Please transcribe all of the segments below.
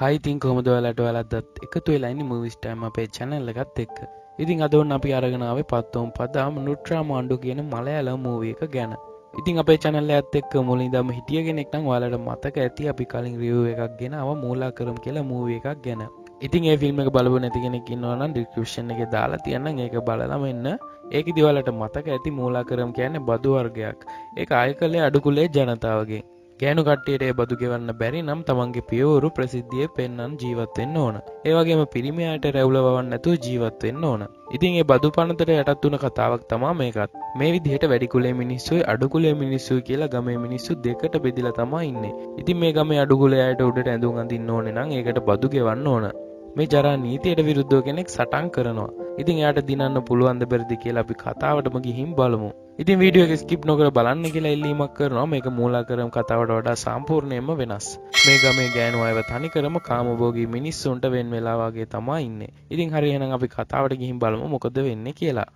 හයිතින් කොහොමද ඔයාලට ඔයාලත් එකතු වෙලායිනි මූවිස් ටයිම් අපේ channel එකත් එක්ක. ඉතින් අද ඔන්න අපි අරගෙන ආවේ පත්තෝම් පදාම නුට්‍රා මාණ්ඩු කියන මලයාලම් මූවී එක ගැන. ඉතින් අපේ channel එකත් එක්ක මුලින් ඉඳන්ම හිටිය කෙනෙක් නම් ඔයාලට මතක ඇති අපි කලින් review එකක් ගෙන ආවා මූලාකරම් කියලා මූවී එකක් ගැන. ඉතින් ඒ ෆිල්ම් එක බලපු නැති කෙනෙක් ඉන්නවා නම් ඩිස්ක්‍රිප්ෂන් එකේ දාලා තියන්නම් ඒක බලලා මෙන්න ඒකෙදි ඔයාලට මතක ඇති මූලාකරම් කියන්නේ බදු වර්ගයක්. ඒක ආය කළේ අඩුකුලේ ජනතාවගේ. ගෑනු කට්ටියට ඒ බදු ගෙවන්න බැරි නම් තමන්ගේ පියවරු ප්‍රසිද්ධිය පෙන්න්නන් ජීවත්වෙන්න ඕන. ඒවගේම පිරිමියට රැව්ලවන්න නැතුව ජීවත්වෙන්න ඕන. ඉතින් ඒ බදු පනතට යටත් වුණ කතාවක් තමා මේකත්. මේ විදිහට වැඩිකුලේ මිනිස්සුයි අඩුකුලේ මිනිස්සු කියලා ගමේ මිනිස්සු දෙකට බෙදිල තමා ඉන්න. ඉතින් මේ ගම අඩුගුලයට උඩට ඇඳුම් අඳින්න ඕන නම් ඒකට බදු ගෙවන්න ඕන. මේ ජරා නීතියට විරුද්ධෝ කෙනෙක් සටන් කරනවා. ඉතින් යායට දිනන්න පුළුවන්ද බැරිදි කියලා අපි කතාවටම ගිහිම් බලමු. ඉතින් වීඩියෝ එක ස්කිප් නොකර බලන්න කියලා ඉල්ලීමක් කරනවා. මේක මූලාකරම් කතාවට වඩා සම්පූර්ණයෙන්ම වෙනස්. මේ ගමේ ගෑනු අයව තනිකරම කාමභෝගී මිනිස්සුන්ට වෙන් වෙලා වගේ තමා ඉන්නේ. ඉතින් හරි එහෙනම් අපි කතාවට ගිහින් බලමු මොකද වෙන්නේ කියලා.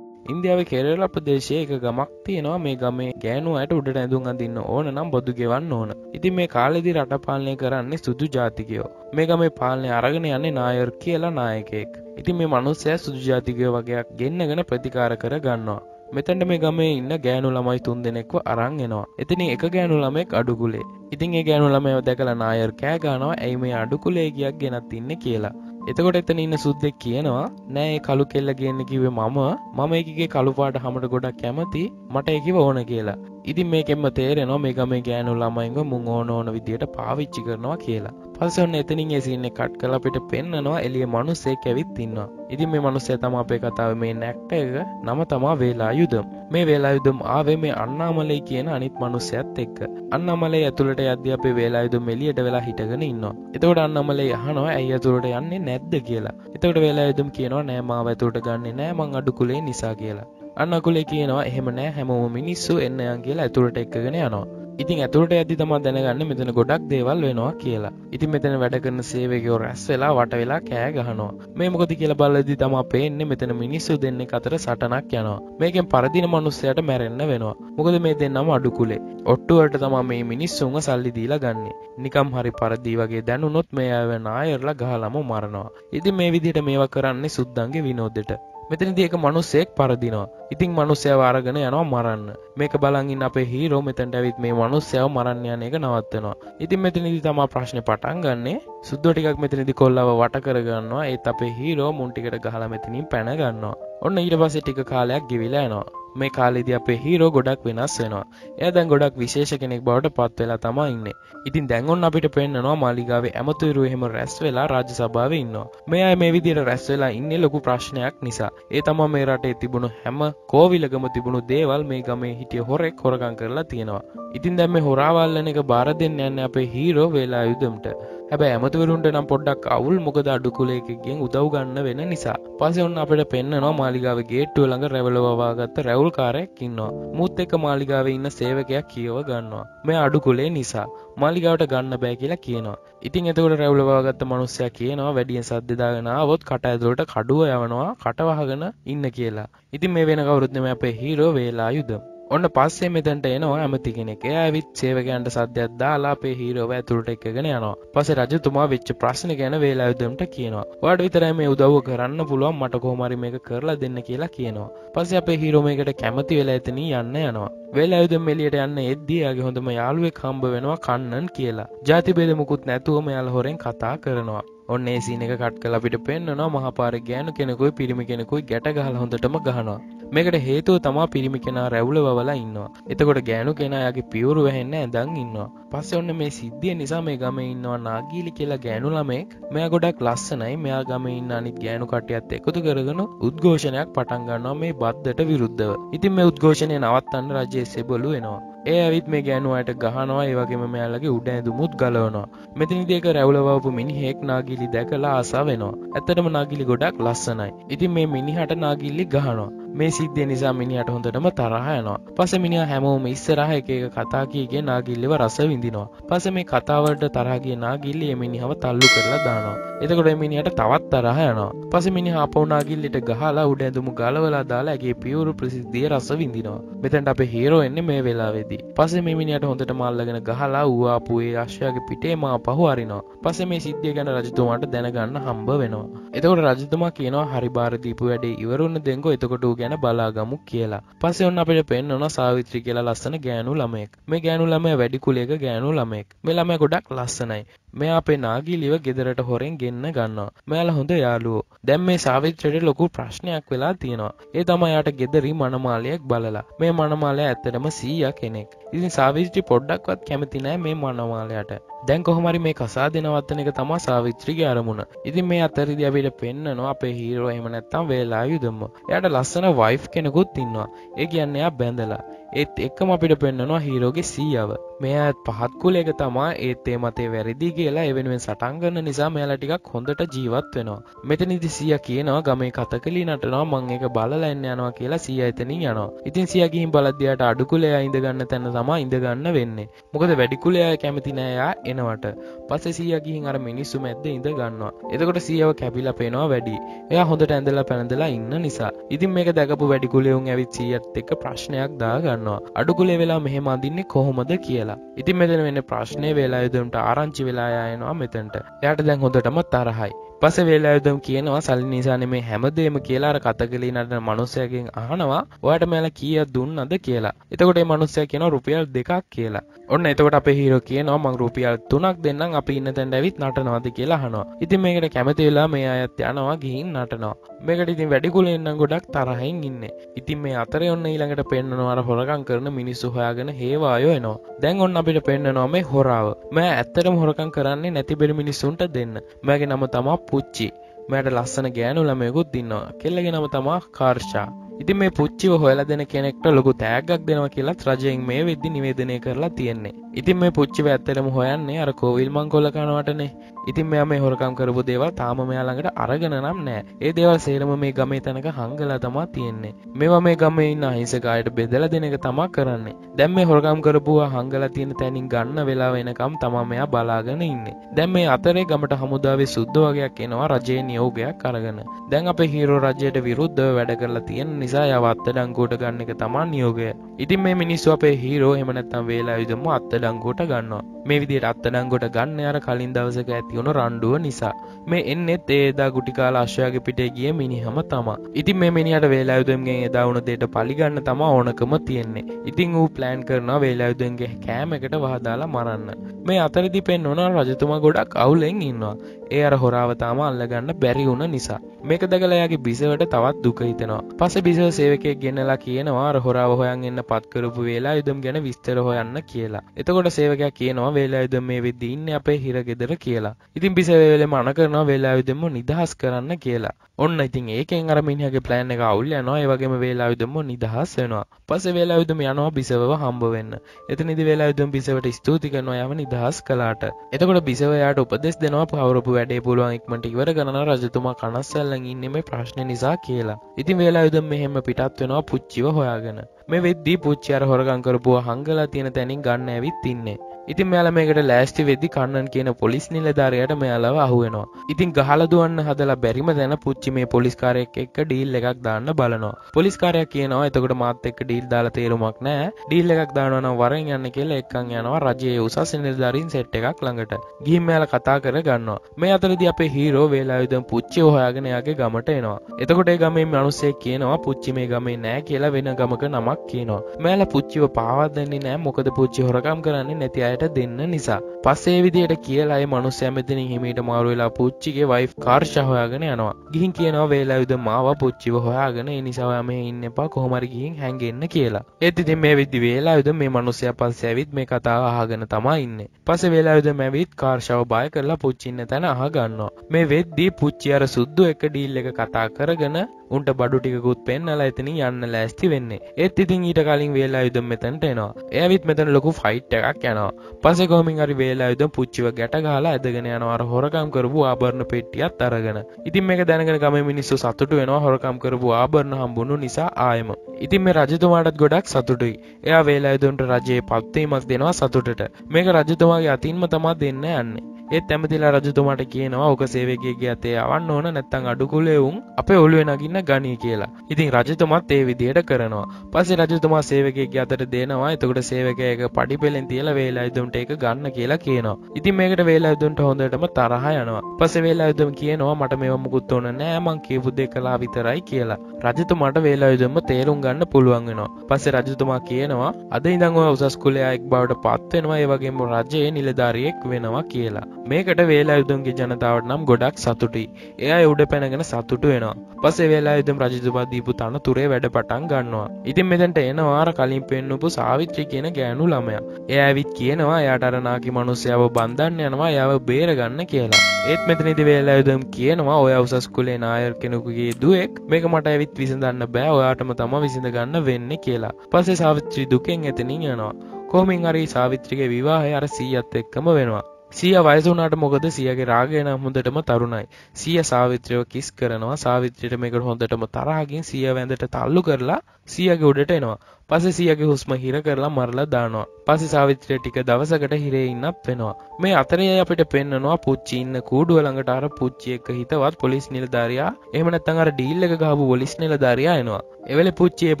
ඉන්දියාව කෙරල ප්‍රදේශය එක ගමක් තියෙනවා. මේ ගමේ ගෑනු අයට උඩට ඇඳුම් අඳින්න ඕන නම් බොදු ගෙවන්න ඕන. ඉතින් මේ කාලෙදි රට පාලනය කරන්නේ සුදු ජාතිකයෝ. මේ ගමේ පාලනය අරගෙන යන්නේ නායර් කියලා නායකයෙක්. ඉතින් මේ මනුස්සය සුදු ජාතිකයෝ වගේයක් ගෙන්න්නගෙන ප්‍රතිකාර කර ගන්නවා. මෙතැන්ට මේ ගමේ ඉන්න ගෑනු ළමයි තුන් දෙනෙක්ව අරං එනවා. එතින එක ගෑනු ළමෙක් අඩුකුලේ. ඉතින් ඒ ගෑනු ළමයව දැකලා නායර් කෑ ගානවා. ඇයි මේ අඩුකුලේ ගියක් ගෙනත් ඉන්න? කියලා. එතකොට එතන ඉන්න සුද්දෙක් කියනවා නෑ ඒ කළු කෙල්ල ගන්න කිවේ මම. මම එකගේ කළුපාට හමට ගොඩක් කැමති මට එකව ඕන කියලා. ඉතින් මේකෙම තේරෙනවා මේ ගමේ ගෑනු ළමයින්ව මුං ඕන ඕන විදියට පාවිච්චි කරනවා කියලා. පස්සේ ඔන්න එතනින් ඒ සීන් එක කට් කරලා අපිට පෙන්නනවා එළිය මිනිස්සෙක් ඇවිත් ඉන්නවා. ඉතින් මේ මිනිස්සයා තමයි අපේ කතාවේ මේ නැක්ට එක නම තමා වේලායුධම්. මේ වේලායුධම් ආවේ මේ අන්නාමලයි කියන අනිත් මිනිස්සයත් එක්ක. අන්නාමලයි ඇතුළට යද්දී අපේ වේලායුධම් එළියට වෙලා හිටගෙන ඉන්නවා. එතකොට අන්නාමලයි අහනවා ඇයි ඇතුළට යන්නේ නැද්ද කියලා. එතකොට වේලායුධම් කියනවා නෑ මාව ඇතුළට ගන්නෙ නෑ මං අඩු කුලේ නිසා කියලා. අන්න අකුලේ කියනවා එහෙම නෑ හැමෝම මිනිස්සු එන්න යන් කියලා ඇතුළට එක්කගෙන යනවා. ඉතින් ඇතුළට ඇති තමා දැනගන්න මෙතන ගොඩක් දේවල් වෙනවා කියලා. ඉතින් මෙතන වැඩ කරන සේවකයෝ රැස් වෙලා වට වෙලා කෑ ගහනවා. මේ මොකද කියලා බලද්දි තමා පේන්නේ මෙතන මිනිස්සු දෙන්නෙක් අතර සටනක් යනවා. මේකෙන් පරදින මනුස්සයට මැරෙන්න වෙනවා. මොකද මේ දෙන්නම අඩු කුලේ ඔට්ටුවට තමා මේ මිනිස්සුන්ව සල්ලි දීලා ගන්නේ. නිකම් හරි පරදී වගේ දැනුනොත් මේ අය නායර්ලා ගහලම මරනවා. ඉතින් මේ විදිහට මේවා කරන්නේ සුද්දන්ගේ විනෝදෙට. මෙතනදී එක මිනිස්සෙක් පරදිනවා. ඉතින් මිනිස්සයව අරගෙන යනවා මරන්න. මේක බලන් ඉන්න අපේ හීරෝ මෙතනට ඇවිත් මේ මිනිස්සයව මරන්න යන එක නවත්තනවා. ඉතින් මෙතනදී තමයි ප්‍රශ්නේ පටන් ගන්නෙ. සුද්දෝ ටිකක් මෙතනදී කොල්ලව වට කරගන්නවා. ඒත් අපේ හීරෝ මුන් ටිකට ගහලා මෙතනින් පැන ගන්නවා. ඔන්න ඊට පස්සේ ටික කාලයක් ගෙවිලා යනවා. මේ කාලෙදි අපේ හීරෝ ගොඩක් වෙනස් වෙනවා. එයා දැන් ගොඩක් විශේෂ කෙනෙක් බවට පත් වෙලා තමයි ඉන්නේ. ඉතින් දැන් ඔන්න අපිට පෙන්නනවා මාලිගාවේ ඇමතිවරු එහෙම රැස් වෙලා රාජ්‍ය සභාවේ ඉන්නවා. මේ අය මේ විදිහට රැස් වෙලා ඉන්නේ ලොකු ප්‍රශ්නයක් නිසා. ඒ තමයි මේ රටේ තිබුණු හැම කෝවිලකම තිබුණු දේවල් මේ ගමේ හිටිය හොරෙක් හොරකම් කරලා තියෙනවා. ඉතින් දැන් මේ හොරාවල්ලන එක බාර දෙන්න යන්නේ අපේ හීරෝ වේලා යුදම්ට. හැබැ ඇමතිවරුන්ට නම් පොඩ්ඩක් අවුල් මොකද අඩුකුලේකගෙන් උදව් ගන්න වෙන නිසා. පස ඔන්න අපට පෙන්න්නනවා මාලිගාව ගේට්ටුව ළඟ රැවලවාගත්ත රැවුල් කාරයක් ඉන්නවා. මුත් එක මාලිගාව ඉන්න සේවකයක් කියව ගන්නවා. මේ අඩුකුලේ නිසා. මාලිගාවට ගන්න බෑ කියලා කියනවා. ඉතින් එතකොට රැවලවාගත්ත මනුස්සයක් කියනවා වැඩියෙන් සද්දදාගෙන අවොත් කට ඇතුළට කඩුව යවනවා කටවහගෙන ඉන්න කියලා. ඉතින් මේ වෙන කවරුත්නම අපේ හීරෝ වේලා යුදම් ඔන්න පස්සේ මෙතැන්ට එනවා ඇමති කෙනෙක්. එයා ඇවිත් සේවකයන්ට සද්‍යයක් දාලා අපේ හීරෝව ඇතුළට එක්කගෙන යනවා. පස්සේ රජතුමා වෙච්ච ප්‍රශ්න ගැන වේලායුදම්ට කියනවා. ඔයාට විතරයි මේ උදව්ව කරන්න පුළුවන්. මට කොහොමරි මේක කරලා දෙන්න කියලා කියනවා. පස්සේ අපේ හීරෝ මේකට කැමති වෙලා එතනින් යන්න යනවා. වේලායුදම් එළියට යන්න එද්දී යාගේ හොඳම යාළුවෙක් හම්බ වෙනවා කන්නන් කියලා. ජාති බේද මුකුත් නැතුව මෙයාලා හොරෙන් කතා කරනවා. ඔන්න ඒ සීන එක කට් කළ අපිට පෙන්වනවා මහපාරේ ගෑනු කෙනෙකුයි පිරිමි කෙනෙකුයි ගැට ගහලා හොඳටම ගහනවා. මේකට හේතුව තමා පිරිමි කෙනා රැවුල වලා ඉන්නවා. එතකොට ගෑනු කෙනායාගේ පියවරු වැහෙන්න ඇඳන් ඉන්නවා. පස්සේ ඔන්න මේ සිද්ධිය නිසා මේ ගමේ ඉන්නවා නාගීලි කියලා ගෑනු ළමෙක් මෙයා ගොඩක් ලස්සනයි. මෙයා ගමේ ඉන්න අනිත් ගෑනු කට්ටියත් එකතු කරගෙන උද්ඝෝෂණයක් පටන් ගන්නවා මේ බද්දට විරුද්ධව. ඉතින් මේ උද්ඝෝෂණය නවත්තන්න රජයේ සෙබළු එනවා ඒ ඇවිත් මේ ගෑනුවායට ගහනවා ඒවගේම මෙයාලගේ උඩ ඇඳුමුත් ගලවනවා. මෙතිනිදේක රැවලවපු මිනිහෙක් නාගිලි දැකලා ආසා වෙනවා. ඇත්තටම නාගිලි ගොඩක් ලස්සනයි. ඉතින් මේ මිනිහට නාගිල්ලි ගහනවා. මේ සිද්ධිය නිසා මිනිහට හොඳටම තරහ යනවා. පස්සේ මිනිහා හැමෝම ඉස්සරහ එක එක කතා කීගේ නාගිල්ලව රස විඳිනවා. පස්සේ මේ කතාවලට තරහ ගිය නාගිල්ල එමිනිහව තල්ලු කරලා දානවා. එතකොට එමිනිහට තවත් තරහ යනවා. පස්සේ මිනිහා ආපහු නාගිල්ලට ගහලා උඩ ඇඳුම ගලවලා දාලා ඇගේ පියවරු ප්‍රසිද්ධිය රස විඳිනවා. මෙතනට අපේ හීරෝ එන්නේ මේ වෙලාවේදී. පස්සේ මේ මිනිහට හොඳට මල්ලගෙන ගහලා ඌ ආපු ඒ අශ්වයාගේ පිටේ මා පහු අරිනවා. පස්සේ මේ සිද්ධිය ගැන රජතුමාට දැනගන්න හම්බ වෙනවා. එතකොට රජතුමා කියනවා හරි බාර දීපු වැඩේ ඉවරුන්න දෙංගෝ එතකොට ඌ ගැන බලාගමු කියලා. පස්සේ ඔන්න අපිට පෙන්වනවා සාවිත්‍රි කියලා ලස්සන ගෑනු ළමයෙක්. මේ ගෑනු ළමයා වැඩි කුලයක ගෑනු ළමයෙක්. මේ ළමයා ගොඩක් ලස්සනයි. මෙයා අපේ නාගිලිව ගෙදරට හොරෙන් ගෙන්න ගන්නවා. මෙයාලා හොඳ යාළුවෝ. දැන් මේ සාවිත්‍රයට ලොකු ප්‍රශ්නයක් වෙලා තියෙනවා. ඒ තමයි යාට ගෙදරි මනමාලයක් බලලා. මේ මනමාලයා ඇත්තටම සීයා කෙනෙක්. ඉතින් සාවිත්‍රි පොඩ්ඩක්වත් කැමති නෑ මේ මනමාලයට. දැන් කොහොමරි මේ කසාදෙ නවත්තන එක තමයි සාවිත්‍රිගේ අරමුණ. ඉතින් මේ අතරදී අපිට පෙන්නනවා අපේ හීරෝ එහෙම නැත්තම් වේලායුධම්ම. එයාට ලස්සන වයිෆ් කෙනෙකුත් ඉන්නවා. ඒ කියන්නේ එයා බැඳලා. ඒත් එක්කම අපිට පෙන්න්නනවා හීරෝගේ සීයාව මෙයා පහත් කුලේක තමා ඒත් ඒ මතේ වැරදි කියලා එවෙනුවෙන් සටන්ගන්න නිසා මෙයාලා ටිකක් හොඳට ජීවත් වෙනවා. මෙතනිදි සිය කියනවා ගමේ කතකලි නටනවා මං එක බලලා එන්න යනවා කියලා සිය එතනින් යනවා. ඉතින් සිය ගිහින් බලද්දියට අඩු කුලයා ඉඳ ගන්න තැන තමා ඉඳ ගන්න වෙන්නේ. මොකද වැඩි කුලයා කැමති නෑ යා එනවට. පස්සේ සිය ගිහින් අර මිනිස්සු මැද්ද ඉඳ ගන්නවා. එතකොට සියව කැපිලා පේනවා වැඩි. එයා හොඳට ඇඳලා පැනදලා ඉන්න නිසා. ඉතින් මේක දැකපු වැඩි කුලයුන් ඇවිත් සියත් එක්ක ප්‍රශ්නයක් දාගන්න ගන්නවා අඩුකුලේ වෙලා මෙහෙම අඳින්නේ කොහොමද කියලා. ඉතින් මෙතන වෙන්න ප්‍රශ්නය වෙලා යුදමට ආරංචි වෙලා යනවා මෙතැන්ට. එයට දැන් හොඳටම තරහයි. පස වේලායුදම් කියනවා සල්ලි නිසාන මේ හැමදේම කියලා අර කතකලී නටන මනුස්සයකින් අහනවා ඔයාට මෙයාලා කීයක් දුන්නද කියලා. එතකොට මේ මනුස්සයා කියනවා රුපියල් දෙකක් කියලා. ඔන්න එතකොට අපේ හීරෝ කියනවා මං රුපියල් 3ක් දෙන්නම් අපි ඉන්න තැනට ඇවිත් නටනවාද කියලා අහනවා. ඉතින් මේකට කැමති වෙලා මේ අයත් යනවා ගිහින් නටනවා. මේකට ඉතින් වැඩි කුලෙන් නම් ගොඩක් තරහින් ඉන්නේ. ඉතින් මේ අතරේ ඔන්න ඊළඟට පෙන්නනවා අර හොරකම් කරන මිනිස්සු හොයාගෙන හේවායෝ එනවා. දැන් ඔන්න අපිට පෙන්නනවා මේ හොරාව. මෑ ඇත්තටම හොරකම් කරන්නේ නැති බෙරි මිනිස්සුන්ට දෙන්න. මෑගේ නම තමා පුච්චි. මෑට ලස්සන ගෑනු ළමයකුත් දින්නවා කෙල්ලගෙන නම තමා කාර්ෂා. ඉතින් මේ පුච්චිව හොයලා දෙන කෙනෙක්ට ලොකු තෑග්ගක් දෙනවා කියලත් රජයෙන් මේ වෙද්දි නිවේදනය කරලා තියෙන්නේ. ඉතින් මේ පුච්චිව ඇත්තටම හොයන්නේ අර කෝවිල් මංකොල්ල කනවටනේ. ඉතින් මෙයා මේ හොරකම් කරපු දේවල් තාම මෙයා ළඟට අරගෙන නම් නෑ. ඒ දේවල් සේරම මේ ගමේ තැනක හංගලා තමා තියෙන්නේ. මේවා මේ ගමේ ඉන්න අහිංසක අයට බෙදලා දෙන එක තමා කරන්නේ. දැන් මේ හොරකම් කරපුවා හංගලා තියෙන තැනින් ගන්න වෙලා වෙනකම් තමා මෙයා බලාගෙන ඉන්නේ. දැන් මේ අතරේ ගමට හමුදාවේ සුද්ධ වගේක් එනවා රජයේ නියෝගයක් අරගෙන. දැන් අපේ හීරෝ රජයට විරුද්ධව වැඩ කරලා තියෙන නිසා යව අත්අඩංගුවට ගන්න එක තමා නියෝගය. ඉතින් මේ මිනිස්සු අපේ හීරෝ එහෙම නැත්නම් වේලායුධම අත්අඩංගුවට ගන්නවා. මේ විදිහට අත්අඩංගුවට ගන්න අර කලින් දවසක ඇතිවුණු රණ්ඩුව නිසා. මේ එන්නෙත් ඒදා ගුටිකාල අශ්වයාගේ පිටේ ගිය මිනිහම තමා. ඉතින් මේ මිනිහට වේලායුධම්ගෙන් එදා වුණ දෙයට පලිගන්න තමා ඕනකම තියෙන්නේ. ඉතින් ඌ ප්ලෑන් කරනවා වේලායුධන්ගේ කෑමකට වහදාලා මරන්න. මේ අතරදි පෙන්වන රජතුමා ගොඩක් අවුලෙන් ඉන්නවා. ඒ අර හොරාව තාම අල්ලගන්න බැරි වුණ නිසා. මේක දැකලා එයාගේ බිසවට තවත් දුක හිතෙනවා. පස්සේ බිසව සේවකයෙක් ගෙන්නලා කියනවා අර හොරාව හොයන් එන්න පත් කරපු වේලායුධම් ගැන විස්තර හොයන්න කියලා. එතකොට සේවකයා කියනවා වේලායුධම් මේ වෙද්දි ඉන්නේ අපේ හිර ගෙදර කියලා. ඉතින් බිසවේලෙම අණ කරනවා වේලායුධම්ම නිදහස් කරන්න කියලා. ඔන්න ඉතින් ඒකෙන් අර මිනිහගේ ප්ලෑන් එක අවුල් යනවා. ඒ වගේම වේලායුධම්ම නිදහස් වෙනවා. පස්සේ වේලායුධම් යනවා බිසවව හම්බ වෙන්න. එතනදි වේලායුධම් බිසවට ස්තුති කරනවා යව නිදහස් කළාට. එතකොට බිසව යාට උපදෙස් දෙනවා පවරපු වැඩේ පුළුවන් ඉක්මනට ඉවර කරන රජතුමා කනස්සල්ලන් ඉන්නේ මේ ප්‍රශ්නේ නිසා කියලා. ඉතින් වේලායුධම් මෙහෙම පිටත් වෙනවා පුච්චිව හොයාගෙන. මේ වෙද්දී පුච්චි අර හොරගම් කරපුවා හංගලා තියෙන තැනින් ගන්න ඇවිත් ඉන්නේ. ඉතින් මෙයාලා මේකට ලෑස්ති වෙද්දි කන්නන් කියන පොලිස් නිලධාරයාට මෙයාලව අහුවෙනවා. ඉතින් ගහලා දුවන්න හදලා බැරිම දැන පුච්චි මේ පොලිස්කාරයෙක් එක්ක ඩීල් එකක් දාන්න බලනවා. පොලිස්කාරයා කියනවා එතකොට මාත් එක්ක ඩීල් දාලා තේරුමක් නැහැ. ඩීල් එකක් දානවා නම් වරෙන් යන්න කියලා එක්කන් යනවා රජයේ උසස් නිලධාරීන් සෙට් එකක් ළඟට. ගිහින් මෙයාලා කතා කර ගන්නවා. මේ අතරදී අපේ හීරෝ වේලායුධම් පුච්චි හොයාගෙන එයාගේ ගමට එනවා. එතකොට ඒ ගමේ මිනිස්සෙක් කියනවා පුච්චි මේ ගමේ නෑ කියලා වෙන ගමක නමක් කියනවා. මෙයාලා පුච්චිව පාවා දෙන්නේ නෑ මොකද පුච්චි හොරකම් කරන්නේ නැති අය අයට දෙන්න නිසා. පස්සේ විදියට කියලා ඒ මනුස්සයා මෙතනින් හිමීට මාරු වෙලා පුච්චිගේ වයිෆ් කාර්ෂා හොයාගෙන යනවා. ගිහින් කියනවා වේලායුද මාව පුච්චිව හොයාගෙන ඒ නිසා ඔයා මේ ඉන්න එපා කොහොම හරි ගිහින් හැංගෙන්න කියලා. ඒත් ඉතින් මේ විදි වේලායුද මේ මනුස්සයා පස්සේ ඇවිත් මේ කතාව අහගෙන තමයි ඉන්නේ. පස්සේ වේලායුද මැවිත් කාර්ෂාව බය කරලා පුච්චි ඉන්න තැන අහ ගන්නවා. මේ වෙද්දී පුච්චි අර සුද්දු එක ඩීල් එක කතා කරගෙන උන්ට බඩු ටිකකුත් පෙන්නලා එතනින් යන්න ලෑස්ති වෙන්නේ. ඒත් ඉතින් ඊට කලින් වේලායුධම් මෙතනට එනවා. එයාවිත් මෙතන ලොකු ෆයිට් එකක් යනවා. පස්සේ කොහොමින් හරි වේලායුධම් පුච්චිව ගැට ගහලා ඇදගෙන යනවා අර හොරකම් කරපු ආභරණ පෙට්ටියත් අරගෙන. ඉතින් මේක දැනගෙන ගමේ මිනිස්සු සතුටු වෙනවා හොරකම් කරපු ආභරණ හම්බුණු නිසා ආයෙම. ඉතින් මේ රජතුමාටත් ගොඩක් සතුටුයි. එයා වේලායුධම්ට රජයේ පත්වීමක් දෙනවා සතුටට. මේක රජතුමාගේ අතින්ම තමා දෙන්න යන්නේ. ඒත් ඇමතිලා රජතුමාට කියනවා ඕක සේවකයගේ අතේ අවන්න ඕන නැත්තං අඩුකුලෙවුන් අපේ ඔළුවේ නගින්න ගනී කියලා. ඉතින් රජතුමත් ඒ විදියට කරනවා. පස්සේ රජතුමා සේවකයෙක්ගේ අතට දෙනවා. එතකොට සේවකයෙක් පඩි පෙලෙන් තියලා වේලායුධම්ට ඒක ගන්න කියලා කියනවා. ඉතින් මේකට වේලායුධම්ට හොඳටම තරහ යනවා. පස්සේ වේලායුධම් කියනවා මට මේව මුකුත් ඕන නෑ මං කියපු දේ කළා විතරයි කියලා. රජතුමාට වේලායුධම්ම තේරුම් ගන්න පුළුවන් වෙනවා. පස්සේ රජතුමා කියනවා අද ඉඳන් ඔය උසස් කුලයක් බවට පත් වෙනවා ඒ වගේම රජයේ නිලධාරියෙක් වෙනවා කියලා. මේකට වේලායුධම්ගේ ජනතාවට නම් ගොඩක් සතුටුයි. එයා උඩ පැනගෙන සතුටු වෙනවා. පස්සේ වේලායුධම් රජතුමා දීපු තනතුරේ වැඩ පටන් ගන්නවා. ඉතින් මෙතනට එනවා අර කලින් පෙන්නපු සාවිත්‍රි කියන ගෑනු ළමයා. එයා ඇවිත් කියනවා එයාට අර නාකි මිනිස්සයව බන්දන්න යනවා එයාව බේරගන්න කියලා. ඒත් මෙතනදි වේලායුධම් කියනවා ඔය උසස් කුලේ නායක කෙනෙකුගේ දුවෙක් මේක මට ඇවිත් විසඳන්න බෑ ඔයාටම තමයි විසඳ ගන්න වෙන්නේ කියලා. පස්සේ සාවිත්‍රි දුකෙන් එතනින් යනවා. කොහොමින් හරි සාවිත්‍රිගේ විවාහය අර සීයත් එක්කම වෙනවා. සිය වයසුනාට මොකද සියගේ රාගය නම් හොඳටම තරුණයි. සිය සාවිත්‍රයව කිස් කරනවා සාවිත්‍රයට මේකට හොඳටම තරහකින් සිය වැඳට තල්ලු කරලා සියගේ උඩට එනවා. පස්සේ සියගේ හුස්ම හිර කරලා මරලා දානවා. පස්සේ සාවිත්‍රිය ටික දවසකට හිරේ ඉන්නත් වෙනවා. මේ අතරේ අපිට පෙන්නනවා පුච්චි ඉන්න කූඩුව ළඟට අර පුච්චි එක්ක හිතවත් පොලිස් නිලධාරියා එහෙම නැත්නම් අර ඩීල් එක ගහපු පොලිස් නිලධාරියා එනවා. එවෙලේ පුච්චි ඒ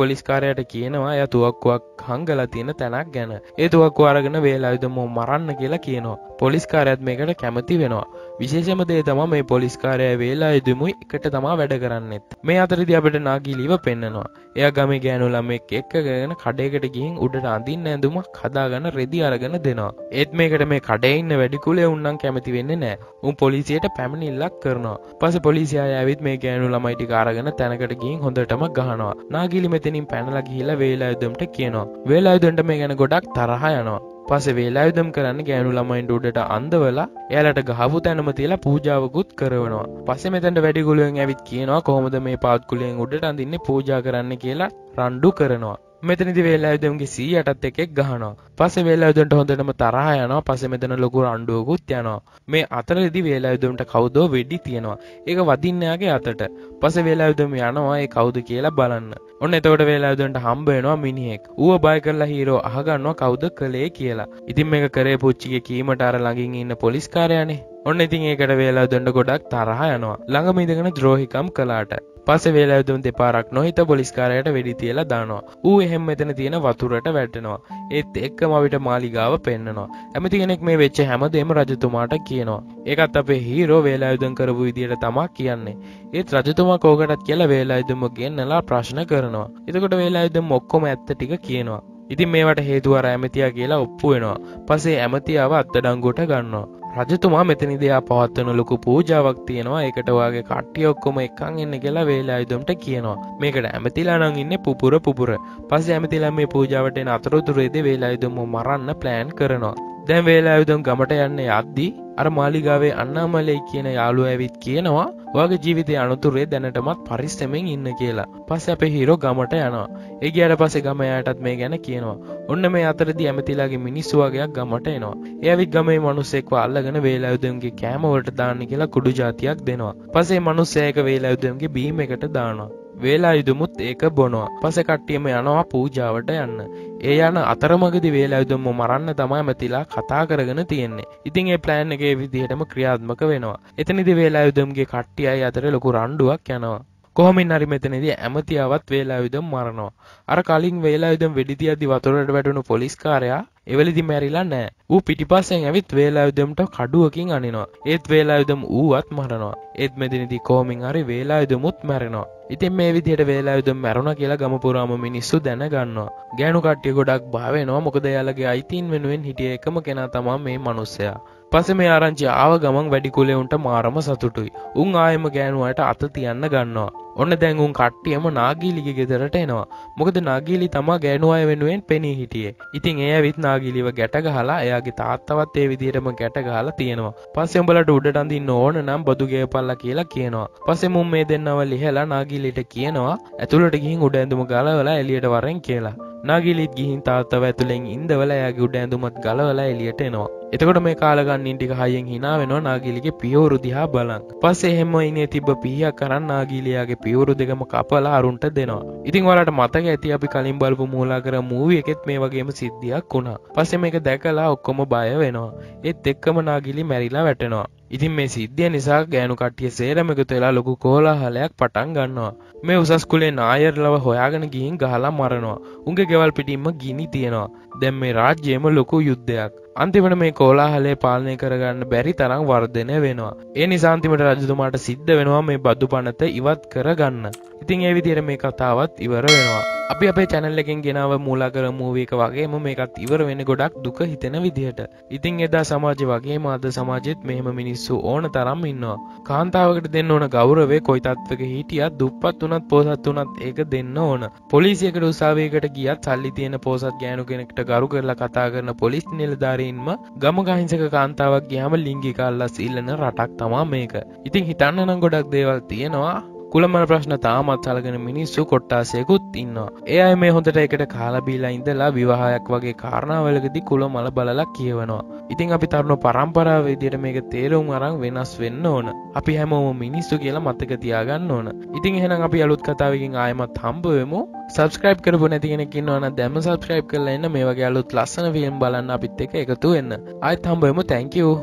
පොලිස්කාරයාට කියනවා එයා තුවක්කුවක් හංගලා තියෙන තැනක් ගැන. ඒ තුවක්කුව අරගෙන වේලායුධම මරන්න කියලා කියනවා. පොලිස්කාරයත් මේකට කැමති වෙනවා. විශේෂම දේ තමා මේ පොලිස්කාරය වේලායුධමුයි එකට තමා වැඩ කරන්නෙත්. මේ අතරදි අපිට නාගීලීව පෙන්නනවා. එයා ගමේ ගෑනු ළමෙක් එක්කගෙන කඩේකට ගිහින් උඩට අඳින්න ඇඳුමක් හදාගන්න රෙදි අරගෙන දෙනවා. ඒත් මේකට මේ කඩේ ඉන්න වැඩිකුලේ උන්නම් කැමති වෙන්නේ නැහැ. උන් පොලිසියට පැමිණිල්ලක් කරනවා. පස්සේ පොලිසිය ඇවිත් මේ ගෑනු ළමයි ටික අරගෙන තැනකට ගිහින් හොඳටම ගහනවා. නාගීලි මෙතනින් පැනලා ගිහිල්ලා වේලායුධම්ට කියනවා. වේලායුධන්ට මේ ගැන ගොඩක් තරහ යනවා. පස වේලායුදම් කරන්න ගෑනු ළමයින්ට උඩට අන්දවලා එයාලට ගහපු තැනම තියලා පූජාවකුත් කරනවා. පස්සේ මෙතැන්ට වැඩිගුලුවෙන් ඇවිත් කියනවා කොහොමද මේ පාත්කුලයෙන් උඩට අඳින්නේ පූජා කරන්න කියලා රණ්ඩු කරනවා. මෙතනිදි වේලායුදම්ගේ සීයටත් එකෙක් ගහනවා. පස්සේ වේලායුදම්ට හොඳටම තරහ යනවා. පස්සේ මෙතන ලොකු රණ්ඩුවකුත් යනවා. මේ අතරෙදි වේලායුදම්ට කවුදෝ වෙඩි තියනවා. ඒක වදින්න යාගේ අතට. පස්සේ වේලායුදම් යනවා ඒ කවුද කියලා බලන්න. ඔන්න එතකොට වේලායුදම්ට හම්බ වෙනවා මිනිහෙක්. ඌව බය කරලා හීරෝ අහගන්නවා කවුද කළේ කියලා. ඉතින් මේක කරේ පුච්චිගේ කීමට අර ළඟින් ඉන්න පොලිස්කාරයානේ. ඔන්න ඉතින් ඒකට වේලායුදම්ට ගොඩක් තරහ යනවා. ළඟම ඉඳගෙන ද්‍රෝහිකම් කළාට. පස්සේ වේලායුදම් දෙපාරක් නොහිත පොලිස්කාරයට වෙඩි තියලා දානවා. ඌ එහෙම් මෙතන තියෙන වතුරට වැටෙනවා. ඒත් එක්කම අපිට මාලිගාව පෙන්නනවා. ඇමති කෙනෙක් මේ වෙච්ච හැමදේම රජතුමාට කියනවා. ඒකත් අපේ හීරෝ වේලායුදම් කරපු විදියට තමා කියන්නේ. ඒත් රජතුමා කෝකටත් කියලා වේලායුදම්ව ගෙන්නලා ප්‍රශ්න කරනවා. එතකොට වේලායුදම් ඔක්කොම ඇත්ත ටික කියනවා. ඉතින් මේවට හේතුව අර ඇමතියා කියලා ඔප්පු වෙනවා. පස්සේ ඇමතියාව අත්අඩංගුවට ගන්නවා. රජතුමා මෙතනිදයා පවත්වන ලොකු පූජාවක් තියෙනවා. ඒකට වගේ කට්ටිය ඔක්කොම එකන් එන්න කියලා වේලායුදම්ට කියනවා. මේකට ඇමතිලා නම් ඉන්නේ පුපුර පුපුර. පස්සේ ඇමතිලා මේ පූජාවට එන අතරතුරේදී වේලායුදම්ව මරන්න ප්ලෑන් කරනවා. දැන් වේලායුදම් ගමට යන්න යද්දී අර මාලිගාවේ අන්නාමලයි කියන යාළුවා ඇවිත් කියනවා ඔයාගේ ජීවිතයේ අනුතුරේ දැනටමත් පරිස්සමෙන් ඉන්න කියලා. පස්සේ අපේ හීරෝ ගමට යනවා. ඒ ගියාට පස්සේ ගම යාටත් මේ ගැන කියනවා. ඔන්න මේ අතරදී ඇමතිලාගේ මිනිස්සු වගේක් ගමට එනවා. ඒ ඇවිත් ගමේ මිනිස්සෙක්ව අල්ලගෙන වේලායුදම්ගේ කෑම වලට දාන්න කියලා කුඩු జాතියක් දෙනවා. පස්සේ මිනිස්සයා ඒක වේලායුදම්ගේ බීම් එකට දානවා. වේලායුදමුත් ඒක බොනවා. පස්සේ කට්ටියම යනවා පූජාවට යන්න. ඒ යන අතරමඟදි වේලායුදම්ම මරන්න තමයි ඇමතිලා කතා කරගෙන තියෙන්නේ. ඉතින් ඒ ප්ලෑන් එකේ විදිහටම ක්‍රියාත්මක වෙනවා. එතනදි වේලායුදම්ගේ කට්ටිය අය අතර ලොකු රණ්ඩුවක් යනවා. කොහොමින් හරි මෙතනදී ඇමතියාවත් වේලායුදම් මරනවා. අර කලින් වේලායුදම් වෙඩි තියද්දි වතුරට වැටුණු පොලිස්කාරයා එවලදි මැරිලා නෑ. ඌ පිටිපස්සෙන් ඇවිත් වේලායුදම්ට කඩුවකින් අනිනවා. ඒත් වේලායුදම් ඌවත් මරනවා. ඒත් මෙතනදී කොහොමින් හරි වේලායුදමුත් මැරෙනවා. ඉතින් මේ විදිහට වේලායුදම් මැරුණා කියලා ගම පුරාම මිනිස්සු දැනගන්නවා. ගෑනු කට්ටිය ගොඩක් බය වෙනවා. මොකද එයාලගේ අයිතීන් වෙනුවෙන් හිටිය එකම කෙනා තමයි මේ මිනිස්සයා. පස්සේ මේ ආරංචි ආව ගමන් වැඩි කුලේ උන්ට මාරම සතුටුයි. උන් ආයෙම ගෑනුවාට අත තියන්න ගන්නවා. ඔන්න දැන් උන් කට්ටියම නාගීලිගේ ගෙදරට එනවා. මොකද නාගීලි තමා ගෑනු අය වෙනුවෙන් පෙනී හිටියේ. ඉතින් එය විත් නාගීලිව ගැට ගහලා එයාගේ තාත්තවත් ඒ විදිහටම ගැට ගහලා තියෙනවා. පස්සේ උඹලට උඩට අඳින්න ඕන නම් බදු ගෙවපල්ලා කියලා කියනවා. පස්සේ මුන් මේ දෙන්නව ලිහලා නාගීලිට කියනවා ඇතුළට ගිහින් උඩ ඇඳුම ගලවලා එළියට වරෙන් කියලා. නාගිලිත් ගිහින් තාත්තව ඇතුළෙන් ඉන්දවල ඇගේ උඩ ඇඳුමත් ගලවලා එලියට එනවා. එතකොට මේ කාලගන්නින් ටික හයියෙන් හිනා වෙනවා නාගිලිගේ පියවරු දිහා බලන්. පස්සේ එහෙම ඉනේ තිබ්බ පිහියක් කරන් නාගිලියාගේ පියවරු දෙකම කපලා අරුන්ට දෙනවා. ඉතින් ඔයාලට මතක ඇති අපි කලින් බලපු මූලාකර මූවි එකෙත් මේ වගේම සිද්ධියක් වුණා. පස්සේ මේක දැකලා ඔක්කොම බය වෙනවා. ඒත් එක්කම නාගිලි මැරිලා වැටෙනවා. ඉතින් මේ සිද්ධිය නිසා ගෑනු කට්ටිය සේරම එකතු වෙලා ලොකු කෝලාහලයක් පටන් ගන්නවා. මේ උසස් කුලේ නායර්ලව හොයාගෙන ගිහින් ගහලා මරනවා. උන්ගේ ගෙවල් පිටින්ම ගිනි තියෙනවා. දැන් මේ රාජ්‍යයේම ලොකු යුද්ධයක්. අන්තිමට මේ කෝලාහලේ පාලනය කරගන්න බැරි තරම් වර්ධනය වෙනවා. ඒ නිසා අන්තිමට රජතුමාට සිද්ධ වෙනවා මේ බදු පනත ඉවත් කරගන්න. ඉතින් ඒ විදිහට මේ කතාවත් ඉවර වෙනවා. අපි අපේ channel එකෙන් ගෙනාව මූලාකර මූවී එක වගේම මේකත් ඉවර වෙන්නේ ගොඩක් දුක හිතෙන විදිහට. ඉතින් එදා සමාජය වගේම අද සමාජෙත් මෙහෙම මිනිස්සු ඕන තරම් ඉන්නවා. කාන්තාවකට දෙන්න ඕන ගෞරවය කොයි තත්වක හිටියත් දුප්පත් වුණත් පොසත් වුණත් ඒක දෙන්න ඕන. පොලිසියකට උසාවියකට ගියත් සල්ලි තියෙන පොසත් ගෑනු කෙනෙක්ට ගරු කරලා කතා කරන පොලිස් නිලධාරීන්ම ගම ගහිංසක කාන්තාවක් ගියාම ලිංගික අල්ලස් ඉල්ලන රටක් තමා මේක. ඉතින් හිතන්න නම් ගොඩක් දේවල් තියෙනවා. කුළමන ප්‍රශ්න තාමත් සලගෙන මිනිස්සු කොට්ටාසයකුත් ඉන්නවා. ඒ අය මේ හොඳට එකට කාලබීලා ඉඳලා විවාහයක් වගේ කාරණාවලකදී කුළමල බලලා කියවනවා. ඉතින් අපි තරුණ පරම්පරාව විදියට මේක තේරුම් අරන් වෙනස් වෙන්න ඕන. අපි හැමෝම මිනිස්සු කියලා මතක තියාගන්න ඕන. ඉතින් එහෙනම් අපි අලුත් කතාවකින් ආයමත් හම්බ වෙමු. සබස්ක්‍රයිබ් කරපු නැති කෙනෙක් ඉන්නවනම් දැම්ම සබස්ක්‍රයිබ් කරලා එන්න මේ වගේ අලුත් ලස්සන ෆිල්ම් බලන්න අපිත් එක්ක එකතු වෙන්න. ආයෙත් හම්බ වෙමු. thank you.